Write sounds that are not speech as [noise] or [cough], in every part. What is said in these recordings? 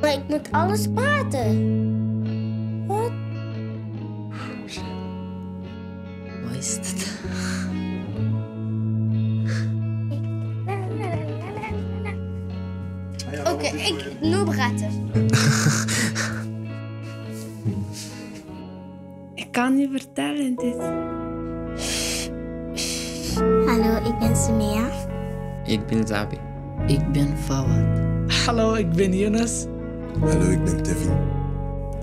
Maar ik moet alles praten. Wat? Wat is het? Oké, ik nu praten. Ik kan niet vertellen dit. Hallo, ik ben Sumea. Ik ben Zabi. Ik ben Fawad. Hallo, ik ben Jonas. Hallo, ik ben Tevin.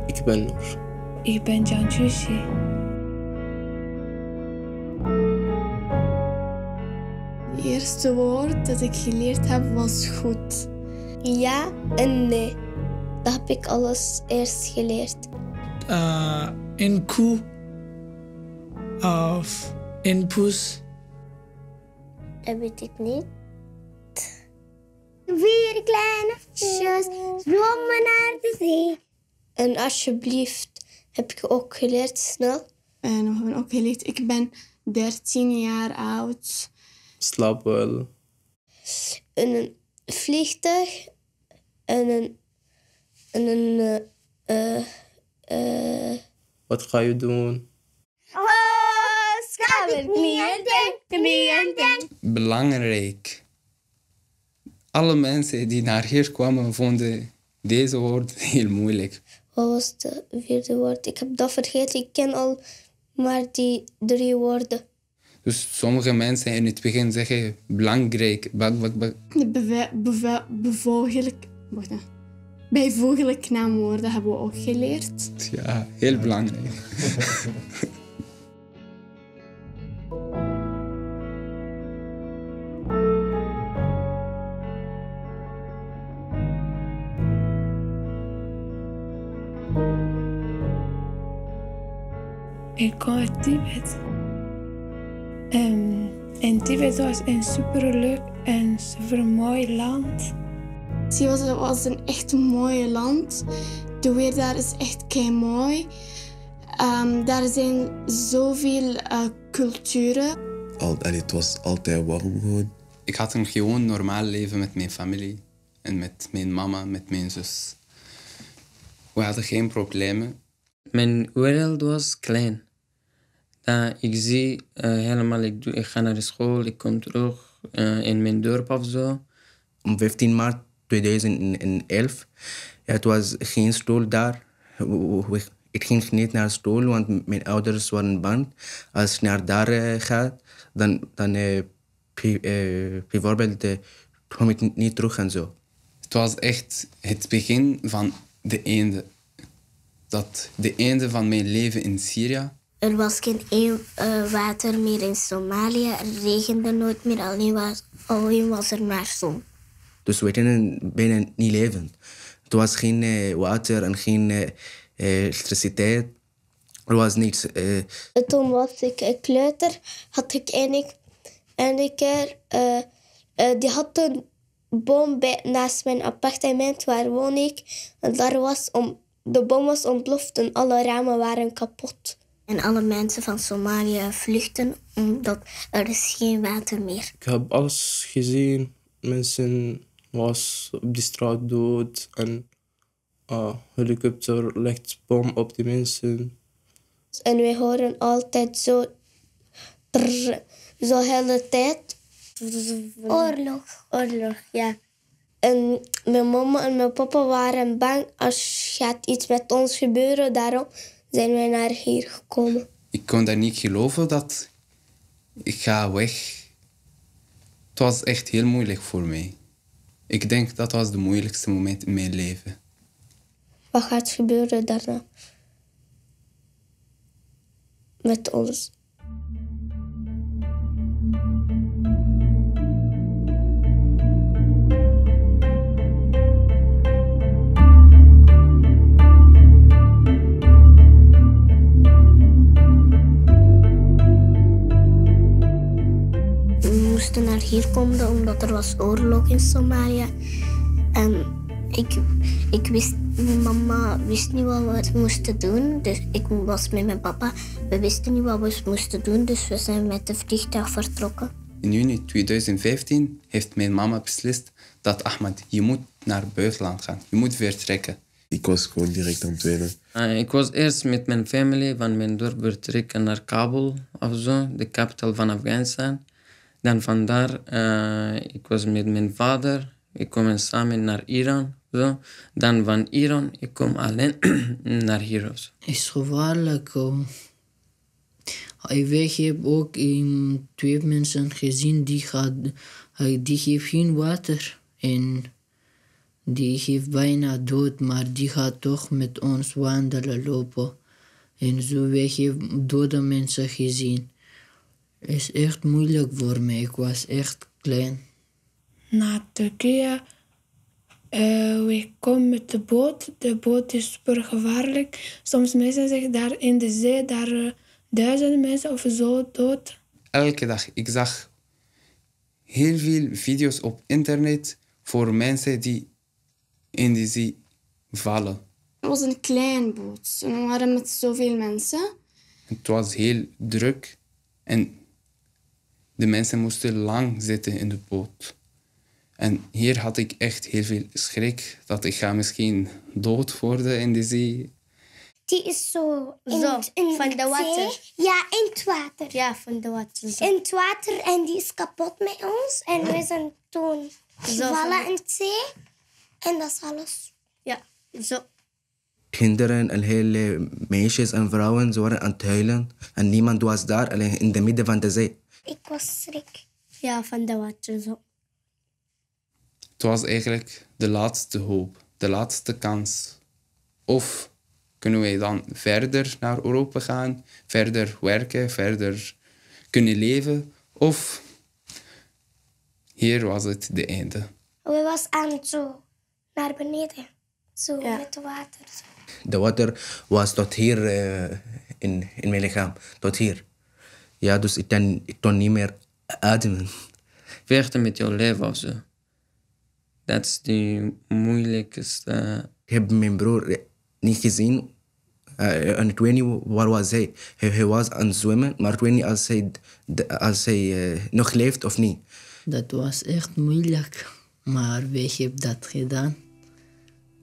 Ik ben Noor. Ik ben Janjushi. Het eerste woord dat ik geleerd heb was goed. Ja en nee. Dat heb ik alles eerst geleerd. Uh, in koe. Of in poes. Dat weet ik niet. Kleine visjes zwommen naar de zee. En alsjeblieft, heb je ook geleerd snel? En we hebben ook geleerd, ik ben 13 jaar oud. Slaap wel. En een vliegtuig. En een... En een... eh eh eh Wat ga je doen? Oh, schat, ik niet niet aan denken. Belangrijk. Alle mensen die naar hier kwamen vonden deze woord [laughs] heel moeilijk. Wat was het vierde woord? Ik heb dat vergeten. Ik ken al maar die drie woorden. Dus sommige mensen in het begin zeggen belangrijk. Bak, bak, bak. Hè. bijvoeglijk naamwoorden hebben we ook geleerd. Ja, heel belangrijk. [laughs] Ik kom uit Tibet. Ehm, en Tibet was een superleuk en super mooi land. Tibet was een echt mooi land. De weer daar is echt kei mooi. daar zijn zoveel eh, culturen. Al, allee, het was altijd warm gewoon. Ik had een gewoon normaal leven met mijn familie. En met mijn mama, met mijn zus. We hadden geen problemen. Mijn wereld was klein. Dat ik zie eh, helemaal, ik, doe, ik ga naar de school, ik kom terug eh, in mijn dorp of zo. Om 15 maart 2011, ja, het was geen school daar. Ik ging niet naar school, want mijn ouders waren bang. Als ik naar daar eh, ga, dan, dan eh, bij- eh, bijvoorbeeld, eh, kom ik niet terug en zo. Het was echt het begin van de einde. Dat de einde van mijn leven in Syrië. Er was geen eh, water meer in Somalië. Er regende nooit meer. Alleen was, alleen was er maar zon. Dus we kunnen bijna niet leven. Het was geen eh, water en geen eh, elektriciteit. Er was niets. eh, En toen was ik een kleuter. Had ik een, een keer... eh, eh, die had een boom bij, naast mijn appartement. Waar woon ik. En daar was om, de boom was ontploft en alle ramen waren kapot. En alle mensen van Somalië vluchten omdat er is geen water meer. Ik heb alles gezien. Mensen was op de straat dood en uh, helikopter legt bom op die mensen. En we horen altijd zo... trrr, zo hele tijd. Oorlog. Oorlog, ja. En mijn mama en mijn papa waren bang als gaat iets met ons gebeuren. Daarom zijn wij naar hier gekomen. Ik kon daar niet geloven dat ik ga weg. Het was echt heel moeilijk voor mij. Ik denk dat was de moeilijkste moment in mijn leven. Wat gaat gebeuren daarna? Met ons. Hier komen omdat er was oorlog in Somalië. En ik, ik wist, mijn mama wist niet wat we moesten doen. Dus ik was met mijn papa. We wisten niet wat we moesten doen, dus we zijn met de vliegtuig vertrokken. In juni 2015 heeft mijn mama beslist dat Ahmed, je moet naar het buitenland gaan. Je moet vertrekken. Ik was gewoon direct aan het. Uh, ik was eerst met mijn familie van mijn dorp vertrekken naar Kabul of zo, de capital van Afghanistan. Dan vandaar, uh, ik was met mijn vader, ik kom samen naar Iran. Zo. Dan van Iran, ik kom alleen [clears throat] naar hier. Is gevaarlijk. oh. Ik heb ook in twee mensen gezien die, hij- die geen water en die heeft bijna dood, maar die gaat toch met ons wandelen lopen. En zo ik heb dode mensen gezien. Is echt moeilijk voor mij. Ik was echt klein. Naar Turkije. Eh, we komen met de boot. De boot is super gevaarlijk. Soms mensen zeggen daar in de zee, daar eh, duizenden mensen of zo dood. Elke dag, ik zag heel veel video's op internet voor mensen die in die zee vallen. Het was een klein boot en we waren met zoveel mensen. Het was heel druk en de mensen moesten lang zitten in de boot. En hier had ik echt heel veel schrik dat ik ga misschien dood worden in de zee. Die is zo in, Zo, in van de water. zee. Ja, in het water. Ja, van de water. Zo. In het water en die is kapot met ons. En we zijn toen gevallen in het zee. En dat is alles. Ja, zo. Kinderen en hele meisjes en vrouwen ze waren aan het huilen. En niemand was daar, alleen in de midden van de zee. Ik was schrik. Ja, van de water. Zo. Het was eigenlijk de laatste hoop, de laatste kans. Of kunnen wij dan verder naar Europa gaan, verder werken, verder kunnen leven? Of hier was het de einde. We was aan het zo naar beneden. Zo Ja. met water. Zo. De water was tot hier eh, in, in mijn lichaam, tot hier. Ja, dus ik kon, ik kon niet meer ademen. Vechten met jouw leven of zo. Dat is de moeilijkste. Ik heb mijn broer niet gezien. Eh, en ik weet niet waar was hij. Hij, hij was aan het zwemmen, maar ik weet niet als hij, als hij eh, nog leeft of niet. Dat was echt moeilijk. Maar wie heeft dat gedaan?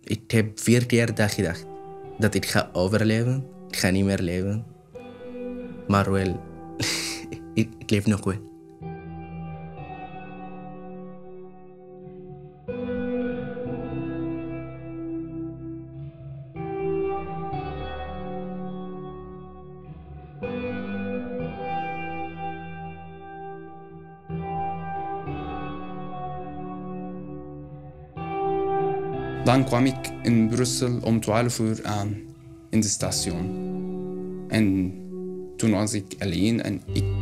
Ik heb vier keer dat gedacht. Dat ik ga overleven. Ik ga niet meer leven. Maar wel, nog wel. Dan kwam ik in Brussel om 12 uur aan in de station. En toen was ik alleen en ik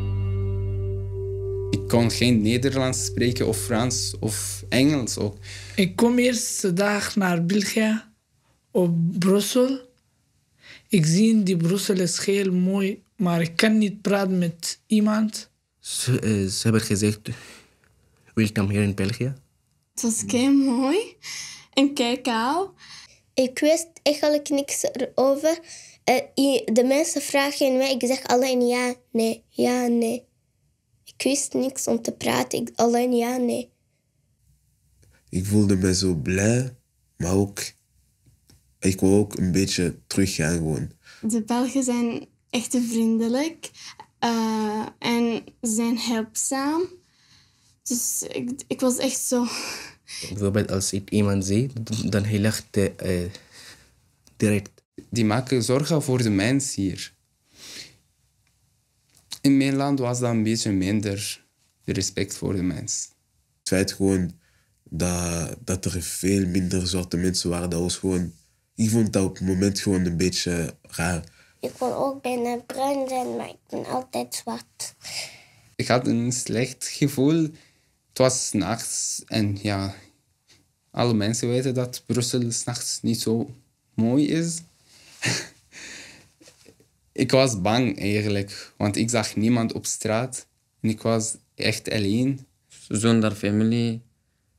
kon geen Nederlands spreken of Frans of Engels ook. Ik kom eerste dag naar België op Brussel. Ik zie die Brussel is heel mooi, maar ik kan niet praten met iemand. Ze, eh, ze hebben gezegd, welkom hier in België. Het was kei mooi en kei kaal. Ik wist eigenlijk niks erover. Eh, de mensen vragen mij, ik zeg alleen ja, nee, ja, nee. Ik wist niks om te praten, ik alleen ja, nee. Ik voelde me zo blij, maar ook... Ik wou ook een beetje teruggaan gewoon. De Belgen zijn echt vriendelijk eh, en zijn helpzaam. Dus ik, ik was echt zo. Bijvoorbeeld als ik iemand zie, dan hij lacht eh, eh, direct. Die maken zorgen voor de mens hier. In mijn land was dat een beetje minder respect voor de mens. Het feit gewoon dat, dat er veel minder zwarte mensen waren, dat was gewoon... Ik vond dat op het moment gewoon een beetje raar. Ik kon ook bijna bruin zijn, maar ik ben altijd zwart. Ik had een slecht gevoel. Het was nachts en ja, alle mensen weten dat Brussel s'nachts niet zo mooi is. [laughs] ik was bang eigenlijk, want ik zag niemand op straat en ik was echt alleen. Zonder familie.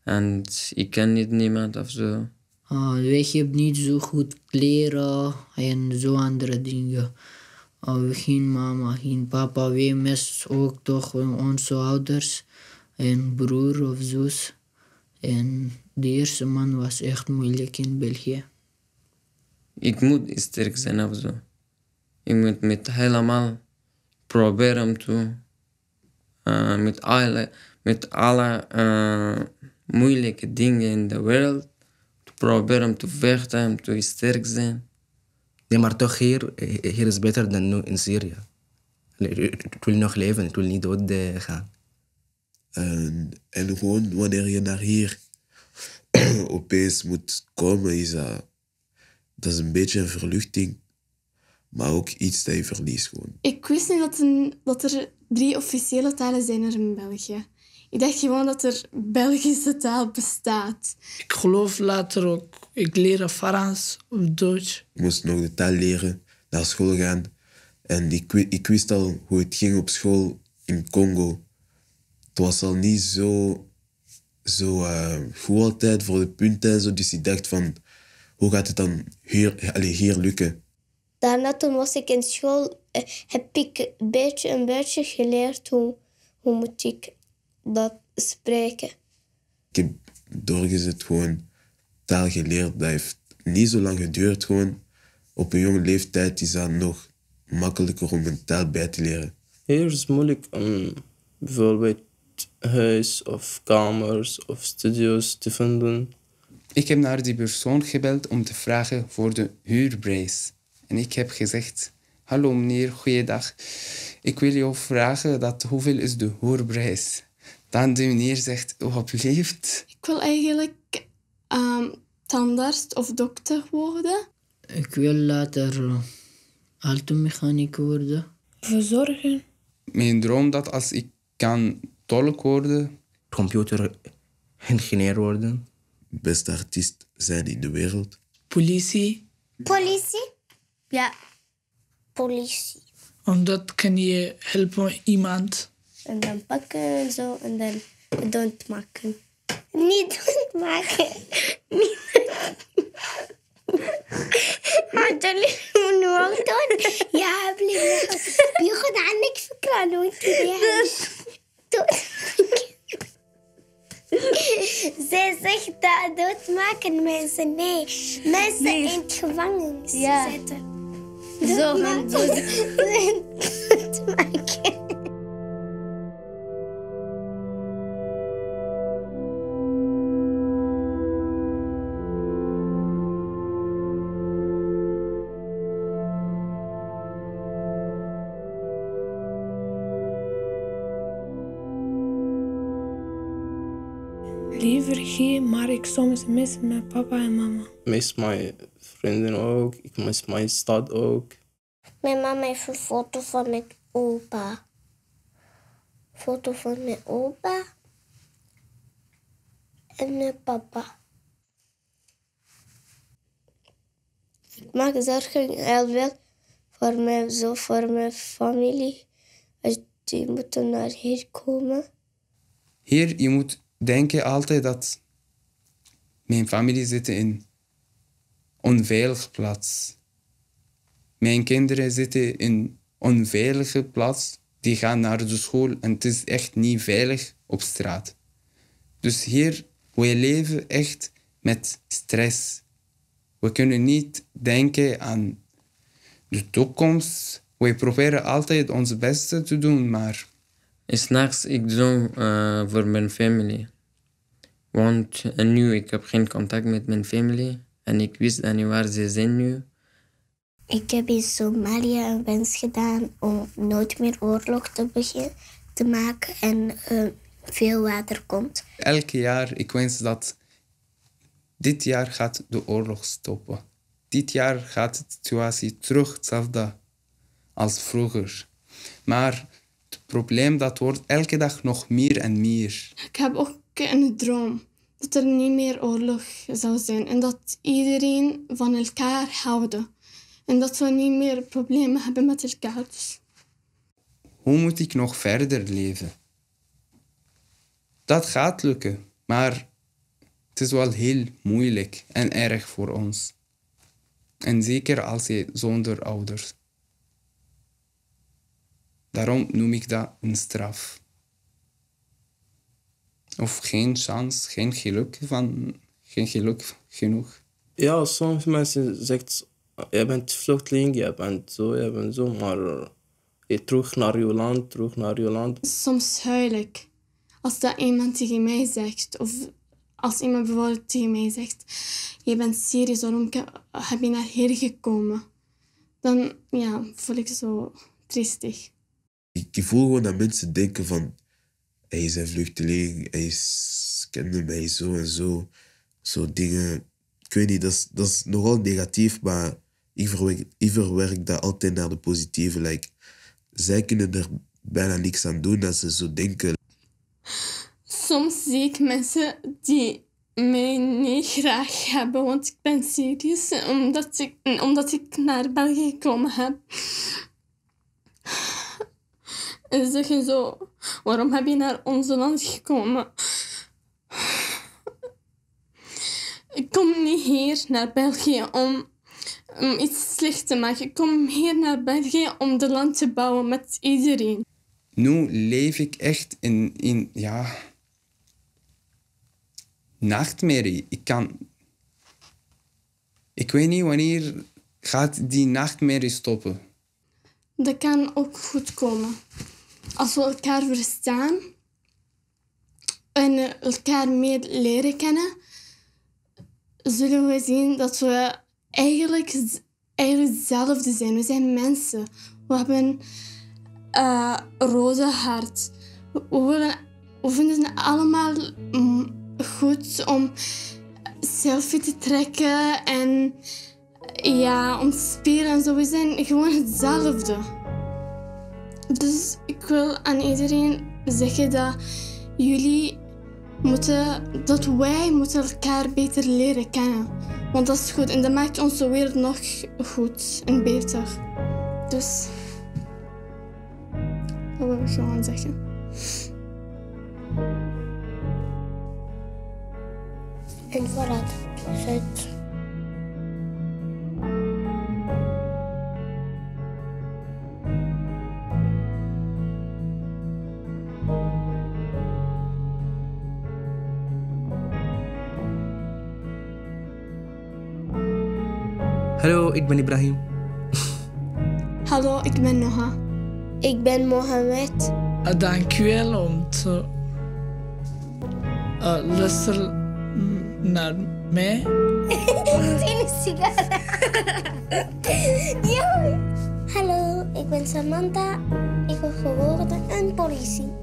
En ik ken niet niemand of zo. Uh, wij hebben niet zo goed kleren en zo andere dingen. Oh, geen mama, geen papa. Wij missen ook toch onze ouders en broer of zus. En de eerste man was echt moeilijk in België. Ik moet sterk zijn of zo. Ik moet met helemaal proberen te, uh, met alle, met alle uh, moeilijke dingen in de wereld, te proberen te vechten, te sterk zijn. Ja, maar toch hier, hier is beter dan nu in Syrië. Ik wil nog leven, ik wil niet dood eh, gaan. En, en gewoon wanneer je naar hier [clears throat] opeens moet komen, is dat, dat is een beetje een verluchting. Maar ook iets dat je verliest gewoon. Ik wist niet dat, een, dat er drie officiële talen zijn er in België. Ik dacht gewoon dat er Belgische taal bestaat. Ik geloof later ook. Ik leer Frans of Duits. Ik moest nog de taal leren, naar school gaan. En ik, ik wist al hoe het ging op school in Congo. Het was al niet zo, zo uh, goed altijd voor de punten en zo. Dus ik dacht van, hoe gaat het dan hier, allez, hier lukken? Daarna toen was ik in school, eh, heb ik een beetje, een beetje geleerd hoe, hoe moet ik dat spreken. Ik heb doorgezet gewoon taal geleerd. Dat heeft niet zo lang geduurd. Gewoon op een jonge leeftijd is dat nog makkelijker om een taal bij te leren. Hier is het moeilijk om bijvoorbeeld huis of kamers of studio's te vinden. Ik heb naar die persoon gebeld om te vragen voor de huurprijs. En ik heb gezegd, hallo meneer, goeiedag. Ik wil jou vragen dat hoeveel is de huurprijs? Dan de meneer zegt, wat leeft? Ik wil eigenlijk um, tandarts of dokter worden. Ik wil later uh, automechaniek worden. Verzorgen. Mijn droom dat als ik kan tolk worden. Computer-ingenieur worden. Beste artiest zijn in de wereld. Politie. Politie? Ja, politie. Omdat kan je helpen iemand. En dan pakken en zo en dan doodmaken. Niet doodmaken. [laughs] Niet هتقولي من وقتها يا قبل بياخد عنك فكرة عن وانت ليها Zij zegt dat doodmaken mensen. Nee, mensen Nee. in het gevangenis Ja. so, so, so, so, soms mis mijn papa en mama. Ik mis mijn vrienden ook. Ik mis mijn stad ook. Mijn mama heeft een foto van mijn opa. Foto van mijn opa. En mijn papa. Ik maak zorgen heel veel voor mijn, zo voor mijn familie. Als die moeten naar hier komen. Hier, je moet denken altijd dat mijn familie zit in onveilige plaats. Mijn kinderen zitten in onveilige plaats. Die gaan naar de school en het is echt niet veilig op straat. Dus hier, wij leven echt met stress. We kunnen niet denken aan de toekomst. Wij proberen altijd ons beste te doen, maar S'nachts ik droom uh, voor mijn familie. Want uh, nu ik heb geen contact met mijn familie en ik wist dan niet waar ze zijn nu. Ik heb in Somalië een wens gedaan om nooit meer oorlog te, begin, te maken en eh, veel water komt. elke jaar, ik wens dat dit jaar gaat de oorlog stoppen. Dit jaar gaat de situatie terug hetzelfde als vroeger. Maar het probleem dat wordt elke dag nog meer en meer. Ik heb ook een droom dat er niet meer oorlog zou zijn en dat iedereen van elkaar houden. En dat we niet meer problemen hebben met elkaar. Dus Hoe moet ik nog verder leven? Dat gaat lukken, maar het is wel heel moeilijk en erg voor ons. En zeker als je zonder ouders. Daarom noem ik dat een straf. Of geen chance, geen geluk, van, geen geluk genoeg. Ja, soms mensen zeggen, je bent vluchteling, je bent zo, je bent zo, maar je terug naar je land, terug naar je land. Soms huil ik als dat iemand tegen mij zegt. Of als iemand bijvoorbeeld tegen mij zegt, je bent serieus, waarom heb je naar hier gekomen? Dan ja, voel ik zo triestig. Ik, ik voel gewoon dat mensen denken van... Hij is een vluchteling, hij kende mij zo en zo. Zo dingen. Ik weet niet, dat is, dat nogal negatief, maar ik verwerk, ik dat altijd naar de positieve. Like, zij kunnen er bijna niks aan doen dat ze zo denken. Soms zie ik mensen die mij niet graag hebben, want ik ben serieus, omdat ik, omdat ik naar België gekomen heb. En zeggen zo, waarom heb je naar ons land gekomen? Ik kom niet hier naar België om, om iets slecht te maken. Ik kom hier naar België om de land te bouwen met iedereen. Nu leef ik echt in, in ja, nachtmerrie. Ik kan... Ik weet niet wanneer gaat die nachtmerrie stoppen. Dat kan ook goed komen. Als we elkaar verstaan en elkaar meer leren kennen, zullen we zien dat we eigenlijk, eigenlijk hetzelfde zijn. We zijn mensen. We hebben eh rode hart. We, willen, we vinden het allemaal goed om selfie te trekken en ja, om te spelen en zo. We zijn gewoon hetzelfde. Dus ik wil aan iedereen zeggen dat jullie moeten, dat wij moeten elkaar beter leren kennen. Want dat is goed en dat maakt onze wereld nog goed en beter. Dus dat wil ik gewoon zeggen. En vooruit. Zet. Ik ben Ibrahim. Hallo, ik ben Noha. Ik ben Mohamed. Uh, dankjewel om te uh, luisteren naar mij. [laughs] Sigaar. ja. Hallo, ik ben Samantha. Ik ben geworden een politie.